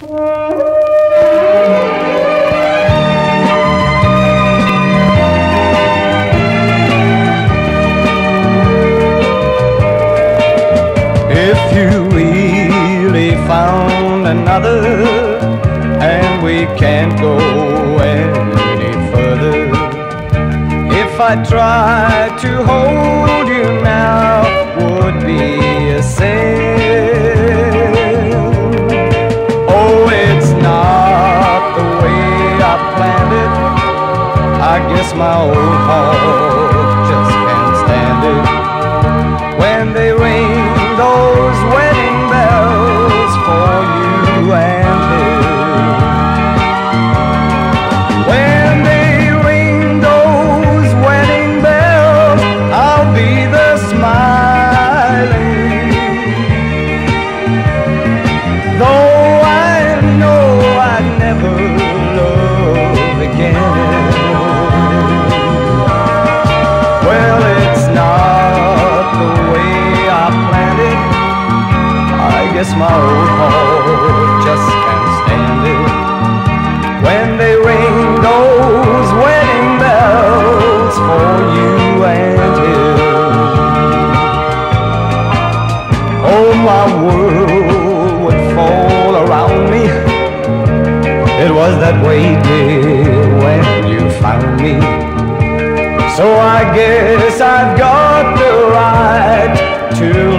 If you really found another and we can't go any further, if I try to hold you now, would be a sin. I guess my old heart Guess my old heart just can't stand it. When they ring those wedding bells for you and him. Oh, my world would fall around me. It was that way, dear, when you found me. So I guess I've got the right to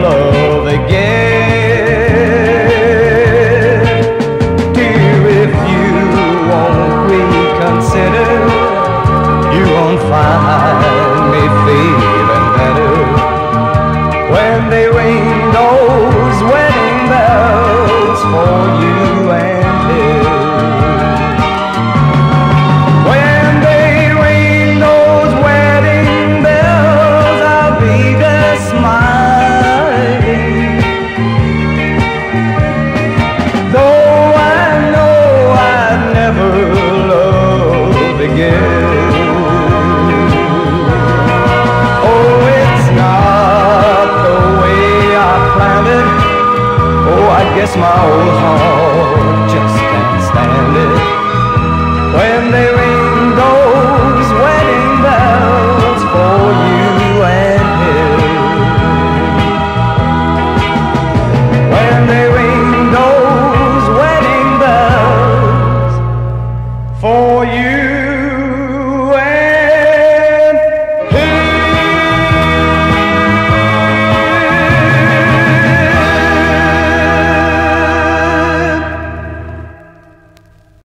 guess my old heart just can't stand it. When they